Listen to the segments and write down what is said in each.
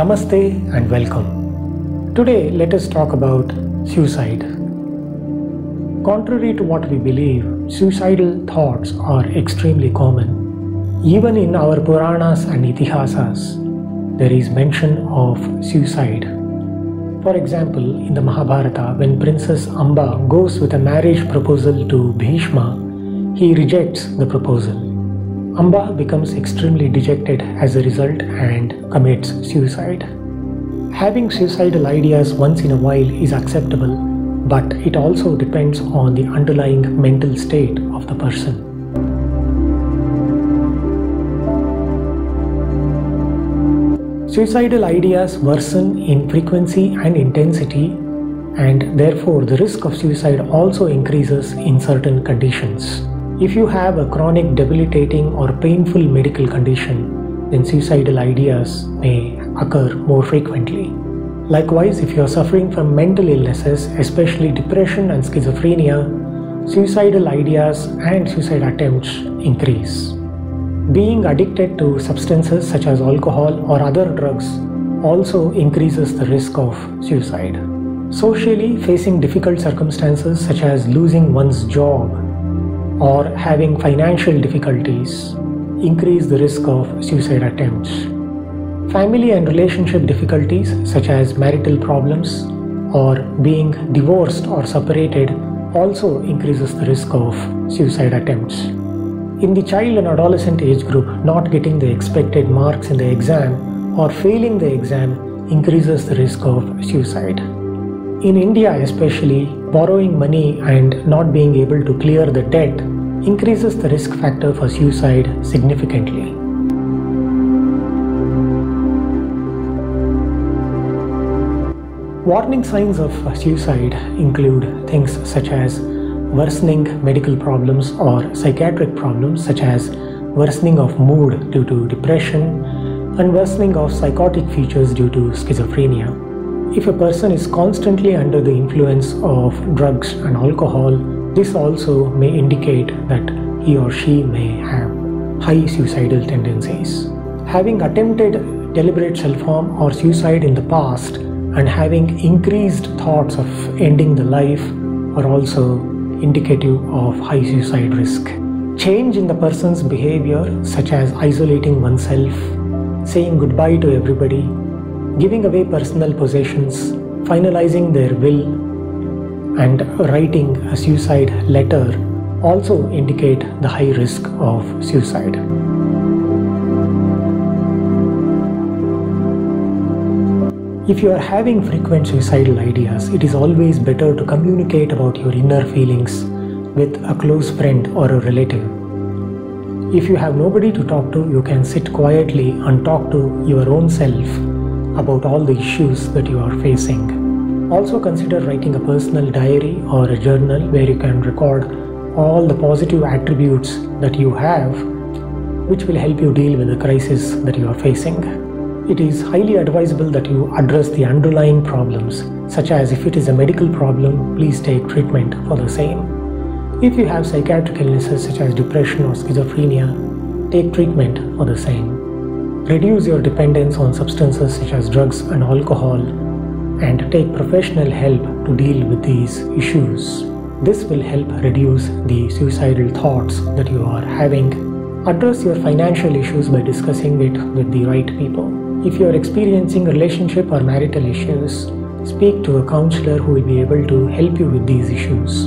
Namaste and welcome. Today, let us talk about suicide. Contrary to what we believe, suicidal thoughts are extremely common. Even in our Puranas and Itihasas, there is mention of suicide. For example, in the Mahabharata, when Princess Amba goes with a marriage proposal to Bhishma, he rejects the proposal. Amba becomes extremely dejected as a result and commits suicide. Having suicidal ideas once in a while is acceptable, but it also depends on the underlying mental state of the person. Suicidal ideas worsen in frequency and intensity, and therefore the risk of suicide also increases in certain conditions. If you have a chronic debilitating or painful medical condition, then suicidal ideas may occur more frequently. Likewise, if you are suffering from mental illnesses, especially depression and schizophrenia, suicidal ideas and suicide attempts increase. Being addicted to substances such as alcohol or other drugs also increases the risk of suicide. Socially, facing difficult circumstances such as losing one's job or having financial difficulties increase the risk of suicide attempts. Family and relationship difficulties such as marital problems or being divorced or separated also increases the risk of suicide attempts. In the child and adolescent age group, not getting the expected marks in the exam or failing the exam increases the risk of suicide. In India, especially, borrowing money and not being able to clear the debt increases the risk factor for suicide significantly. Warning signs of suicide include things such as worsening medical problems or psychiatric problems, such as worsening of mood due to depression and worsening of psychotic features due to schizophrenia. If a person is constantly under the influence of drugs and alcohol, this also may indicate that he or she may have high suicidal tendencies. Having attempted deliberate self harm or suicide in the past and having increased thoughts of ending the life are also indicative of high suicide risk. Change in the person's behavior, such as isolating oneself, saying goodbye to everybody, giving away personal possessions, finalizing their will, and writing a suicide letter also indicate the high risk of suicide. If you are having frequent suicidal ideas, it is always better to communicate about your inner feelings with a close friend or a relative. If you have nobody to talk to, you can sit quietly and talk to your own self about all the issues that you are facing. Also consider writing a personal diary or a journal where you can record all the positive attributes that you have which will help you deal with the crisis that you are facing it is highly advisable that you address the underlying problems, such as if it is a medical problem, please take treatment for the same. If you have psychiatric illnesses such as depression or schizophrenia, take treatment for the same. Reduce your dependence on substances such as drugs and alcohol, and take professional help to deal with these issues. This will help reduce the suicidal thoughts that you are having. Address your financial issues by discussing it with the right people. If you are experiencing relationship or marital issues, speak to a counselor who will be able to help you with these issues.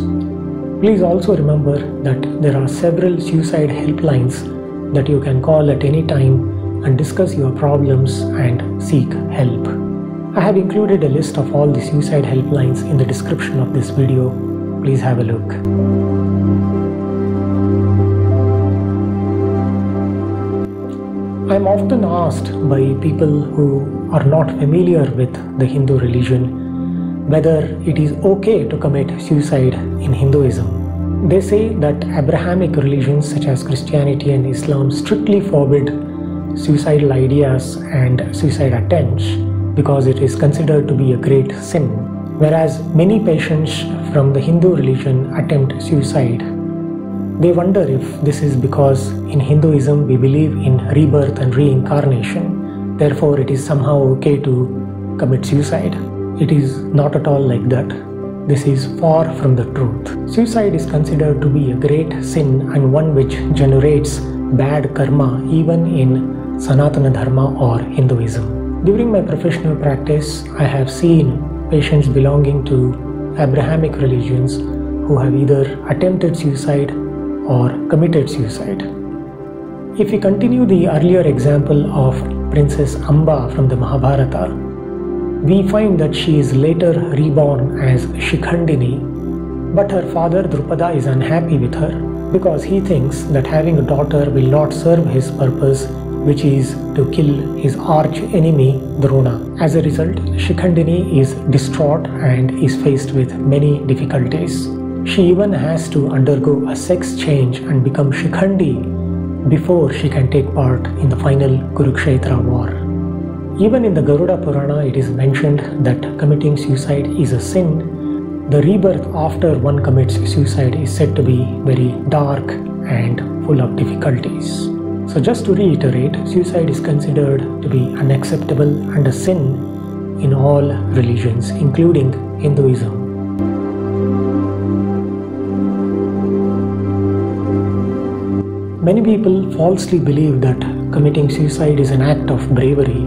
Please also remember that there are several suicide helplines that you can call at any time and discuss your problems and seek help. I have included a list of all the suicide helplines in the description of this video. Please have a look. I am often asked by people who are not familiar with the Hindu religion whether it is okay to commit suicide in Hinduism. They say that Abrahamic religions such as Christianity and Islam strictly forbid suicidal ideas and suicide attempts because it is considered to be a great sin. Whereas many patients from the Hindu religion attempt suicide they wonder if this is because in Hinduism we believe in rebirth and reincarnation, therefore, it is somehow okay to commit suicide. It is not at all like that. This is far from the truth. Suicide is considered to be a great sin and one which generates bad karma even in Sanatana Dharma or Hinduism. During my professional practice, I have seen patients belonging to Abrahamic religions who have either attempted suicide or committed suicide. If we continue the earlier example of Princess Amba from the Mahabharata, we find that she is later reborn as Shikhandini, but her father Drupada is unhappy with her because he thinks that having a daughter will not serve his purpose, which is to kill his arch enemy Drona. As a result, Shikhandini is distraught and is faced with many difficulties. She even has to undergo a sex change and become Shikhandi before she can take part in the final Kurukshetra war. Even in the Garuda Purana, it is mentioned that committing suicide is a sin. The rebirth after one commits suicide is said to be very dark and full of difficulties. So, just to reiterate, suicide is considered to be unacceptable and a sin in all religions, including Hinduism. Many people falsely believe that committing suicide is an act of bravery.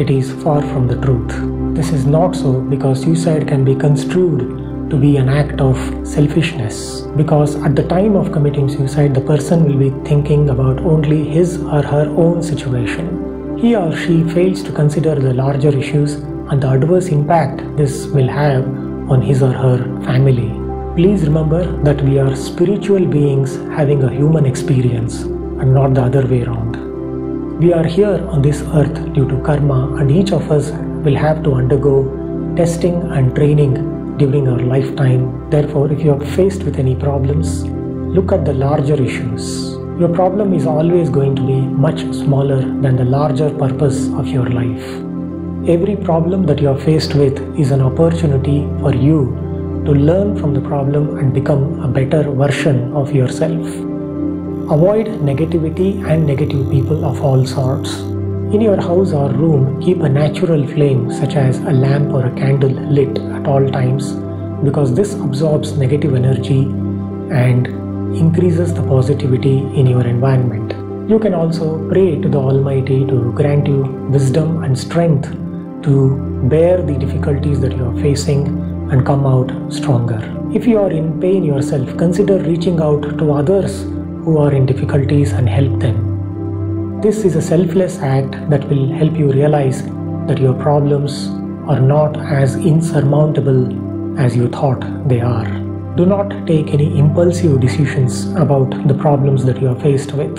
It is far from the truth. This is not so because suicide can be construed to be an act of selfishness. Because at the time of committing suicide, the person will be thinking about only his or her own situation. He or she fails to consider the larger issues and the adverse impact this will have on his or her family. Please remember that we are spiritual beings having a human experience and not the other way around. We are here on this earth due to karma, and each of us will have to undergo testing and training during our lifetime. Therefore, if you are faced with any problems, look at the larger issues. Your problem is always going to be much smaller than the larger purpose of your life. Every problem that you are faced with is an opportunity for you to learn from the problem and become a better version of yourself. Avoid negativity and negative people of all sorts. In your house or room, keep a natural flame such as a lamp or a candle lit all times because this absorbs negative energy and increases the positivity in your environment. You can also pray to the Almighty to grant you wisdom and strength to bear the difficulties that you are facing and come out stronger. If you are in pain yourself, consider reaching out to others who are in difficulties and help them. This is a selfless act that will help you realize that your problems are not as insurmountable as you thought they are. Do not take any impulsive decisions about the problems that you are faced with.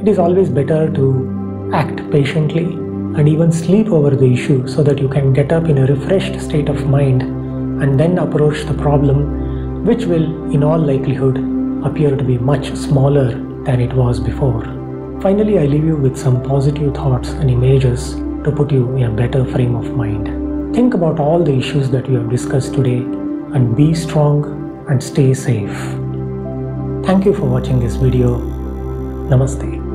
It is always better to act patiently and even sleep over the issue so that you can get up in a refreshed state of mind and then approach the problem, which will, in all likelihood, appear to be much smaller than it was before. Finally, I leave you with some positive thoughts and images to put you in a better frame of mind. Think about all the issues that we have discussed today and be strong and stay safe. Thank you for watching this video. Namaste.